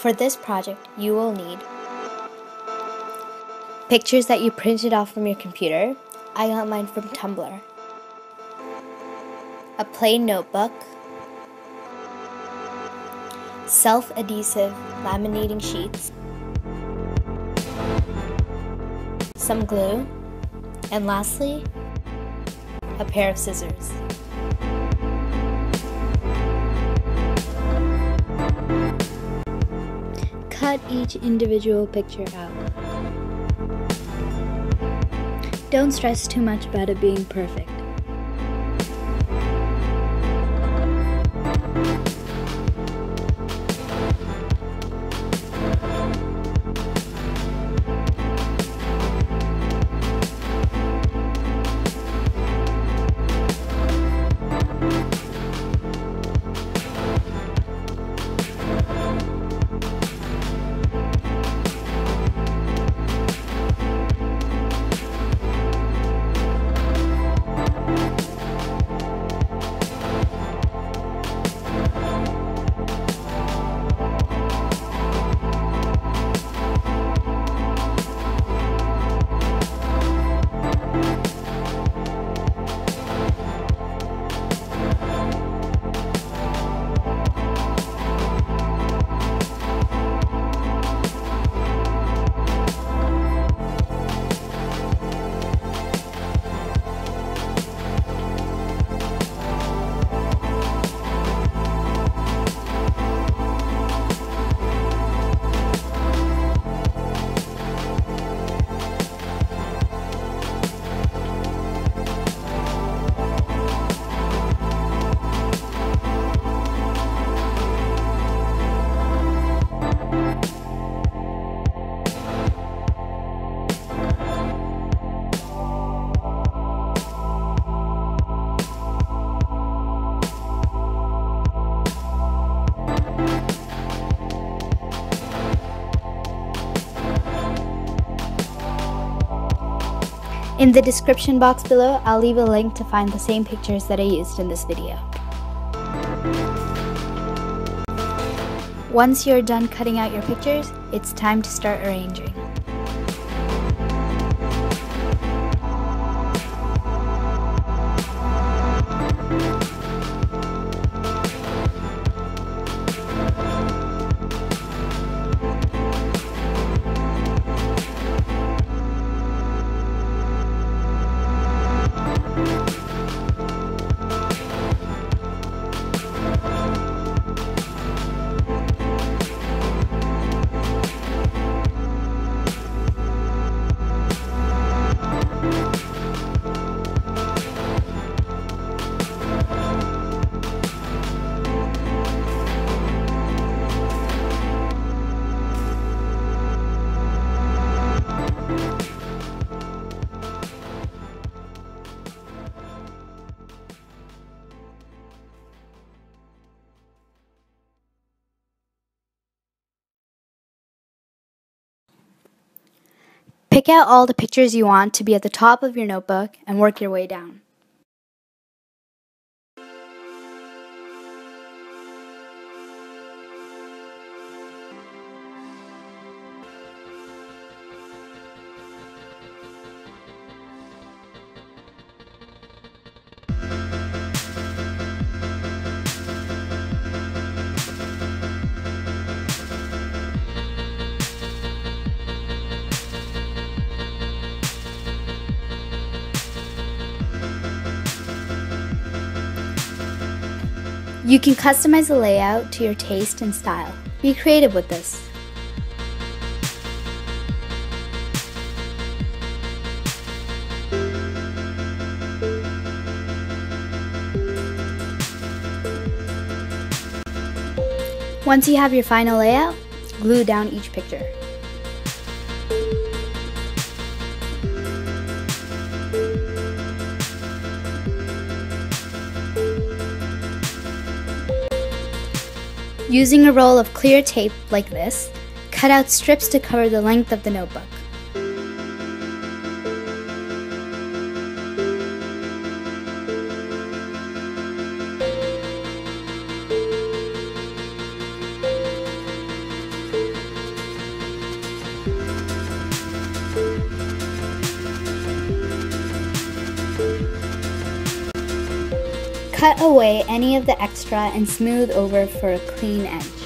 For this project, you will need pictures that you printed off from your computer. I got mine from Tumblr. A plain notebook, self adhesive laminating sheets, some glue, and lastly, a pair of scissors. Cut each individual picture out. Don't stress too much about it being perfect. In the description box below, I'll leave a link to find the same pictures that I used in this video. Once you're done cutting out your pictures, it's time to start arranging. Pick out all the pictures you want to be at the top of your notebook and work your way down. You can customize the layout to your taste and style. Be creative with this. Once you have your final layout, glue down each picture. Using a roll of clear tape like this, cut out strips to cover the length of the notebook. Cut away any of the extra and smooth over for a clean edge.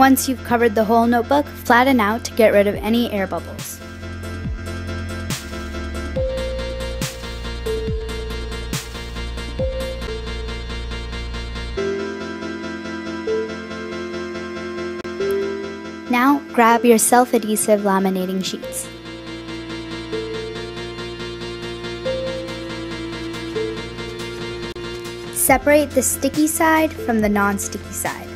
Once you've covered the whole notebook, flatten out to get rid of any air bubbles. Now, grab your self-adhesive laminating sheets. Separate the sticky side from the non-sticky side.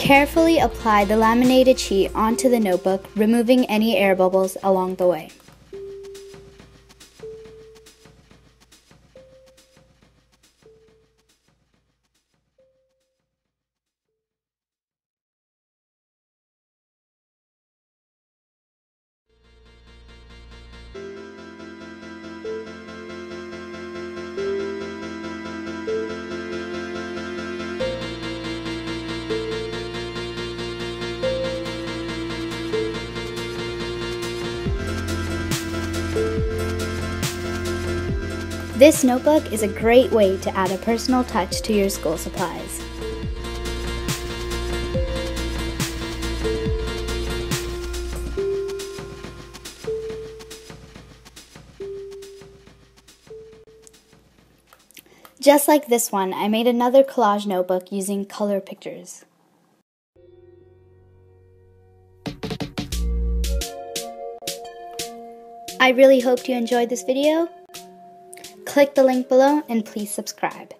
Carefully apply the laminated sheet onto the notebook, removing any air bubbles along the way. This notebook is a great way to add a personal touch to your school supplies. Just like this one, I made another collage notebook using color pictures. I really hoped you enjoyed this video. Click the link below and please subscribe.